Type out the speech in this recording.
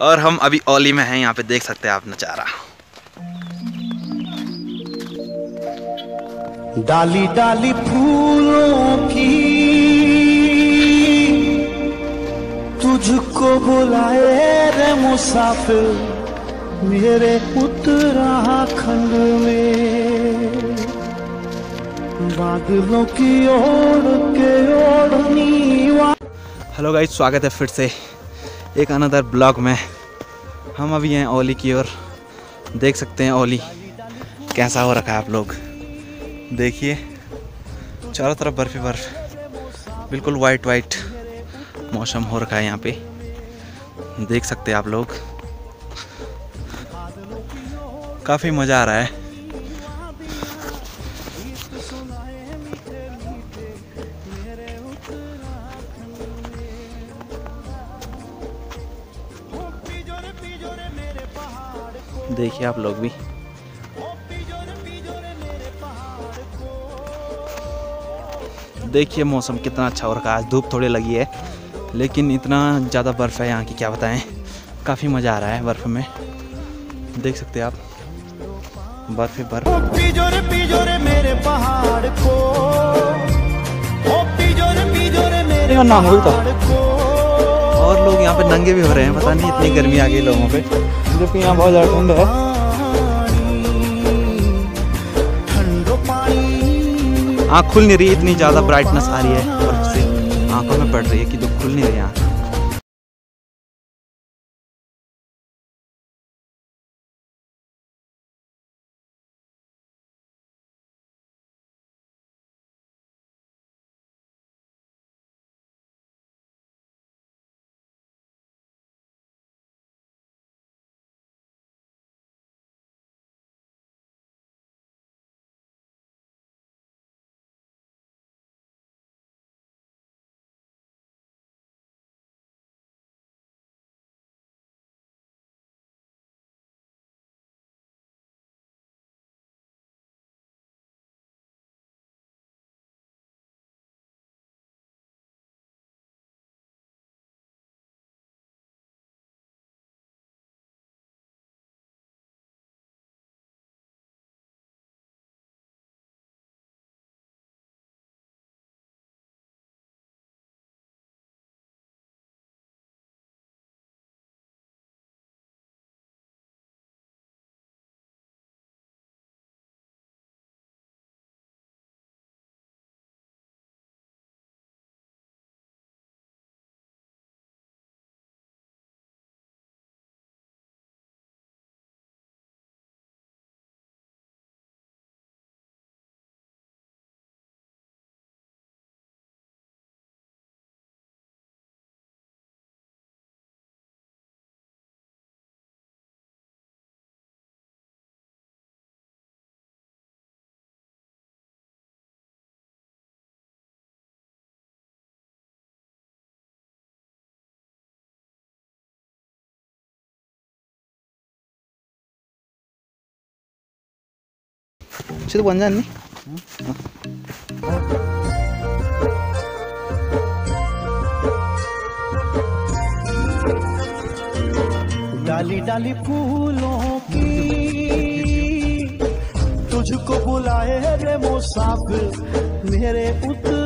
और हम अभी ओली में हैं यहाँ पे देख सकते हैं आप नज़ारा। डाली डाली फूलों की तुझको बुलाए रे मुसाफिर मेरे उत्तराखंड में। बादलों की ओर के ओढ़नी हेलो गाइस स्वागत है फिर से। एक अनदर ब्लॉग में हम अभी हैं ओली की ओर। देख सकते हैं ओली कैसा हो रखा है आप लोग। देखिए, चारों तरफ़ बर्फ़ बर्फ़। बिल्कुल वाइट वाइट मौसम हो रखा है यहाँ पे। देख सकते हैं आप लोग। काफ़ी मज़ा आ रहा है। देखिए आप लोग भी। देखिए मौसम कितना अच्छा हो रखा है। आज धूप थोड़ी लगी है लेकिन इतना ज़्यादा बर्फ़ है यहाँ की क्या बताएँ। काफ़ी मज़ा आ रहा है बर्फ़ में। देख सकते हैं आप बर्फ़ ही बर्फ़। पिजोरे पिजोरे मेरे पहाड़ को। ओ पिजोरे पिजोरे मेरे नाम और लोग यहाँ पे नंगे भी हो रहे हैं पता नहीं इतनी गर्मी आ गई लोगों पे। जबकि यहाँ बहुत ज़्यादा ठंड है। आँख खुल नहीं रही इतनी ज़्यादा ब्राइटनेस आ रही है और आँखों में पड़ रही है कि जो खुल नहीं रही आँख। Situ बन nih डाली डाली फूलों की तुझको बुलाए रे मुसाफिर मेरे उत्तराखंड